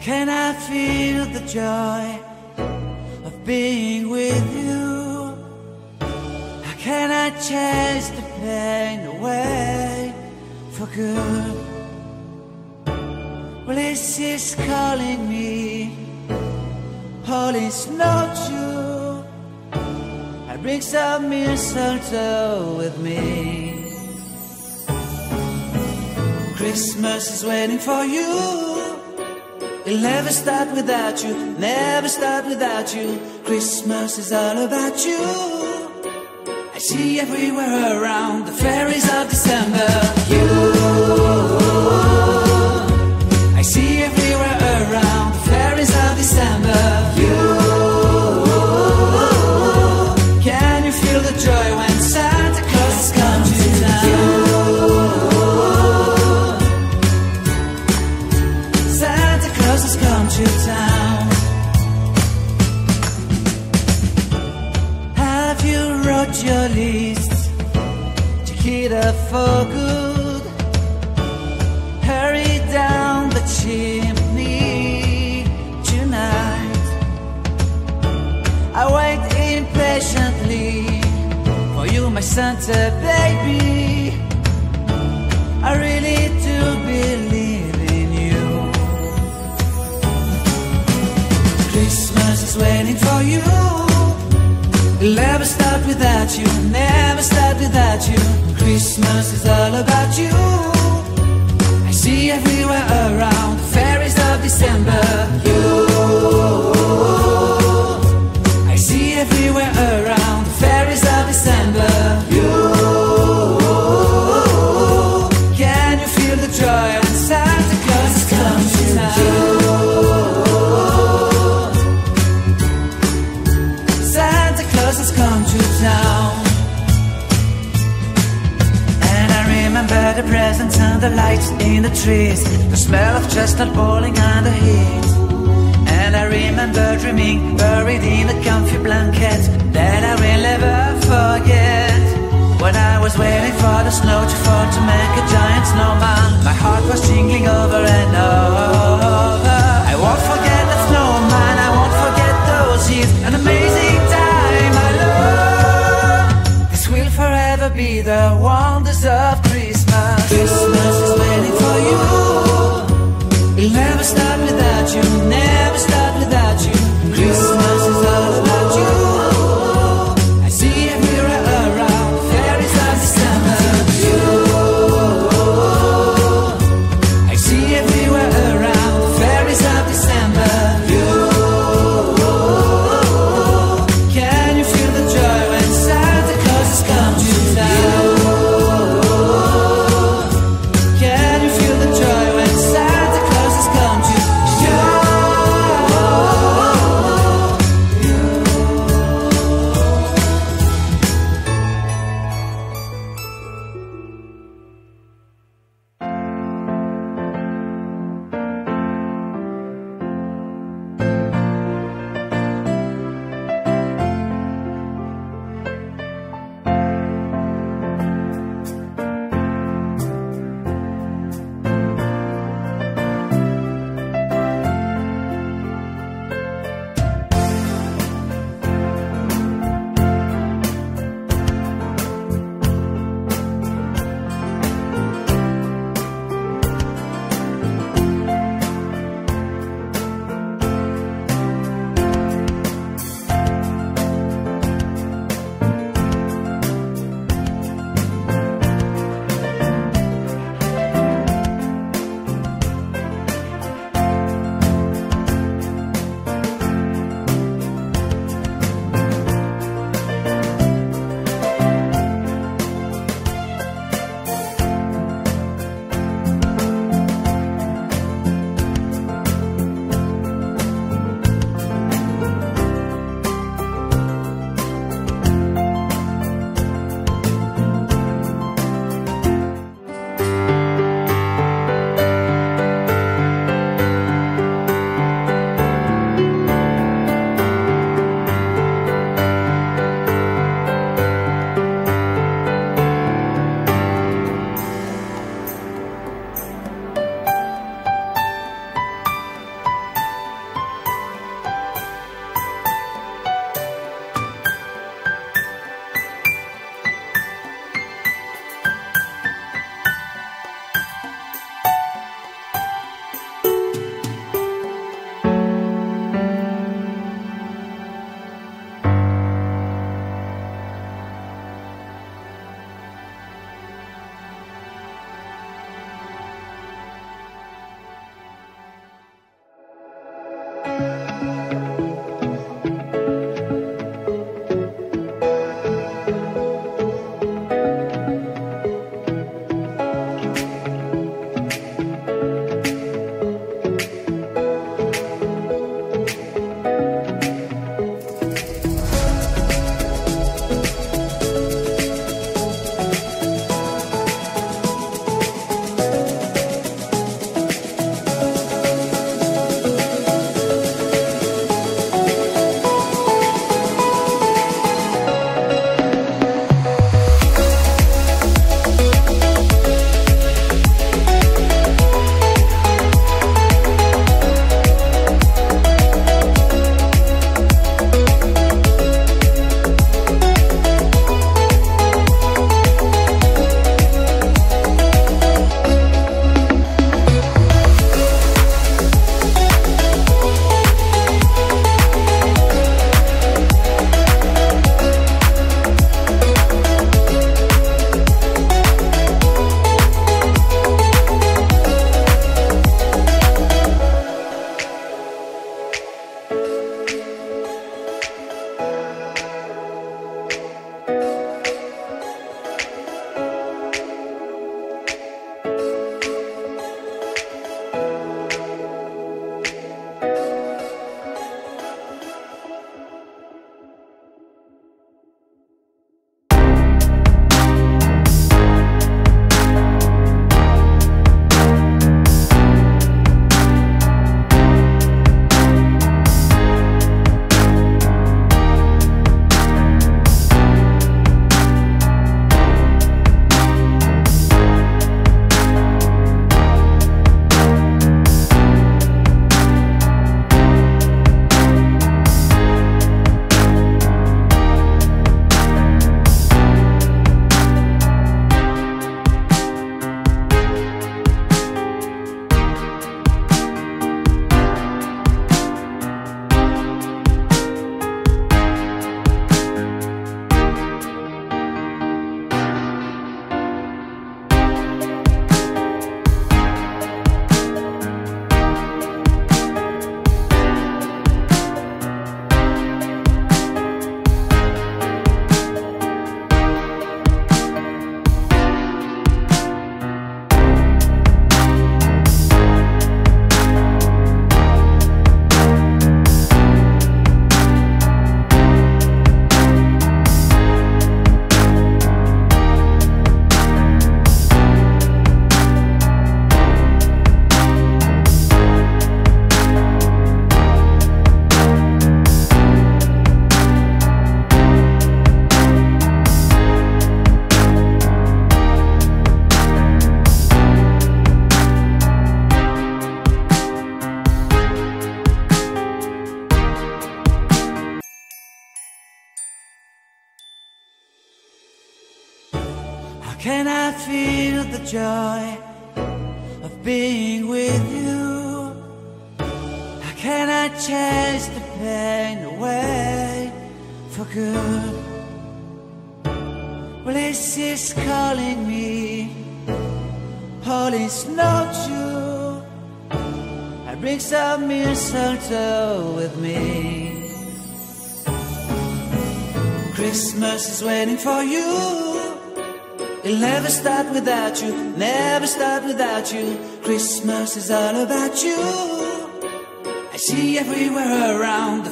can I feel the joy of being with you? How can I chase the pain away for good? Well, this is calling me, all is not you. I bring some mistletoe with me. Christmas is waiting for you. It'll never start without you, never start without you. Christmas is all about you. I see everywhere around the fairies of December. You, my Santa baby. I really do believe in you. Christmas is waiting for you. It'll never start without you, never start without you. Christmas is all about you. I see everywhere around the fairies of December. The presents and the lights in the trees, the smell of chestnut boiling under heat. And I remember dreaming, buried in a comfy blanket that I will never forget. When I was waiting for the snow to fall to make a giant snowman, my heart was jingling over and over. I won't forget that snowman, I won't forget those years, an amazing time I love. This will forever be the wonders of Christmas. Can I feel the joy of being with you? How can I chase the pain away for good? This is calling me, is not true. I bring some mistletoe with me. Christmas is waiting for you. It'll never start without you, never start without you. Christmas is all about you. I see everywhere around the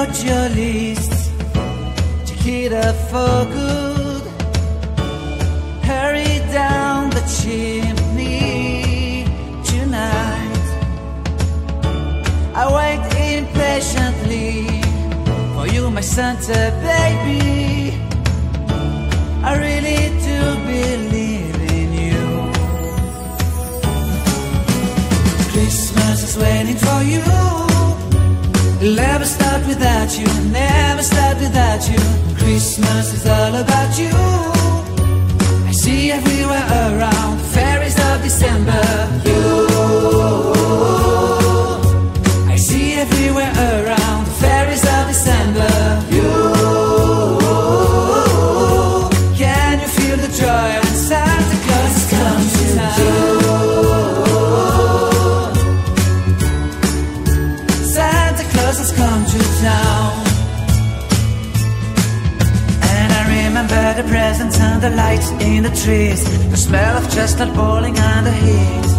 wrote your list? Chiquita for good. Hurry down the chimney tonight. I wait impatiently for you, my Santa baby. I really do believe without you, never start without you. Christmas is all about you. The lights in the trees, the smell of chestnut boiling on the heat.